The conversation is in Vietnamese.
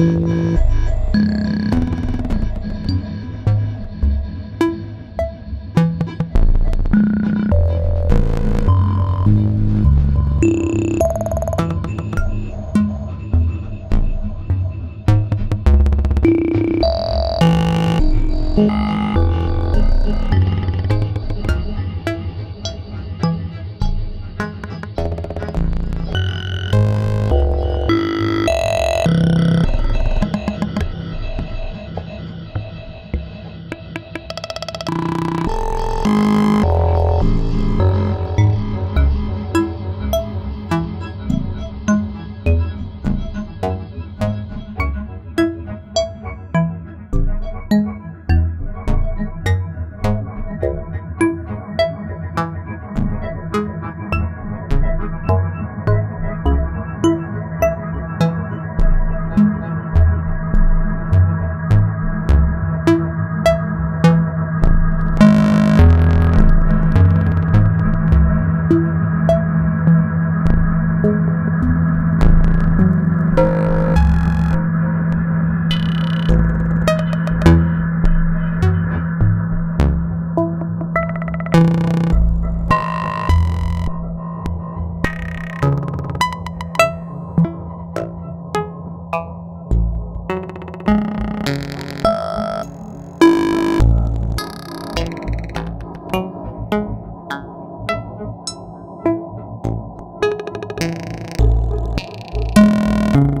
you. Thank